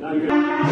Danke.